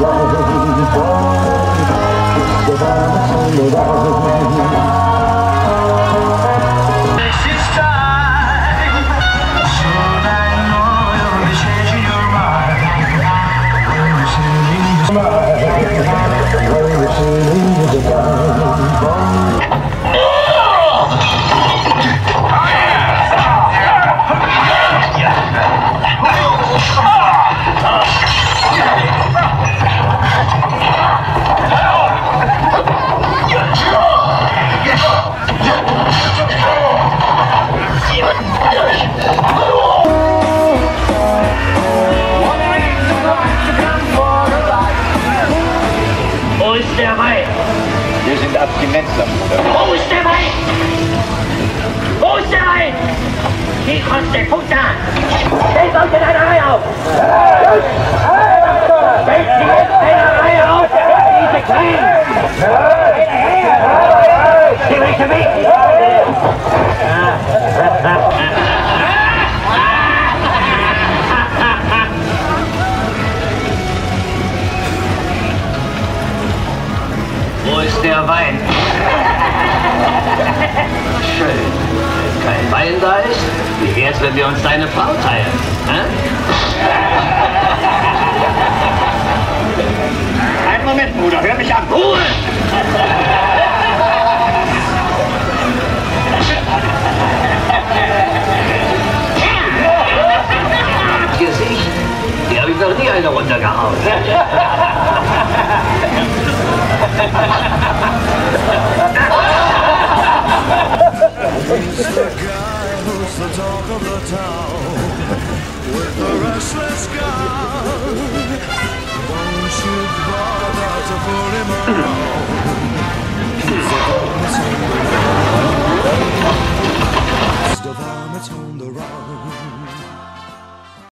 love Abstinenzler, Bruder. Wo ist der Wein? Wo ist der Wein? Die kostet Puta! Stellt euch in einer Reihe auf! Stellt sie in einer Reihe auf! Diese Kleinen! Die welche Weg? Wo ist der Wein? Ist, wie wär's, wenn wir uns deine Frau teilen? Hä? Einen Moment, Bruder, hör mich an. Ruhe! Gesicht, die habe ich noch nie eine runtergehauen. Restless